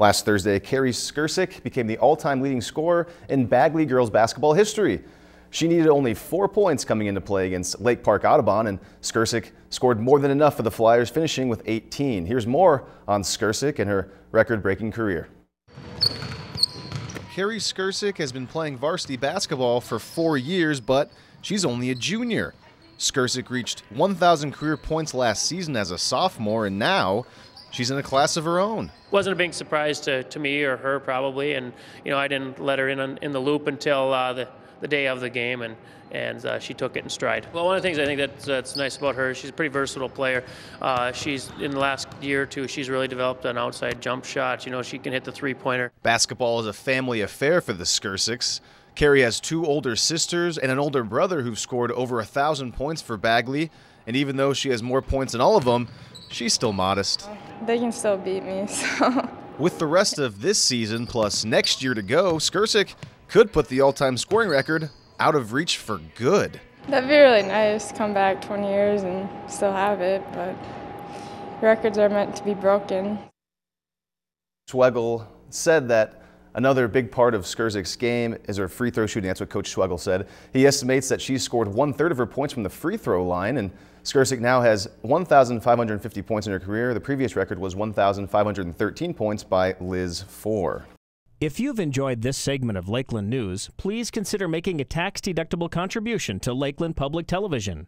Last Thursday, Carrie Skersick became the all-time leading scorer in Bagley girls basketball history. She needed only four points coming into play against Lake Park Audubon, and Skersick scored more than enough for the Flyers, finishing with 18. Here's more on Skersick and her record-breaking career. Carrie Skersick has been playing varsity basketball for four years, but she's only a junior. Skersick reached 1,000 career points last season as a sophomore, and now she's in a class of her own. Wasn't a big surprise to, to me or her probably, and you know I didn't let her in on, in the loop until uh, the the day of the game, and and uh, she took it in stride. Well, one of the things I think that's, that's nice about her, she's a pretty versatile player. Uh, she's in the last year or two, she's really developed an outside jump shot. You know, she can hit the three pointer. Basketball is a family affair for the Skersicks. Carrie has two older sisters and an older brother who've scored over a thousand points for Bagley, and even though she has more points than all of them, she's still modest. They can still beat me, so. With the rest of this season plus next year to go, Skersick could put the all-time scoring record out of reach for good. That'd be really nice. Come back 20 years and still have it, but records are meant to be broken. Schwegel said that another big part of Skersick's game is her free throw shooting. That's what Coach Schwegel said. He estimates that she scored one third of her points from the free throw line, and Skersick now has 1,550 points in her career. The previous record was 1,513 points by Liz Four. If you've enjoyed this segment of Lakeland News, please consider making a tax-deductible contribution to Lakeland Public Television.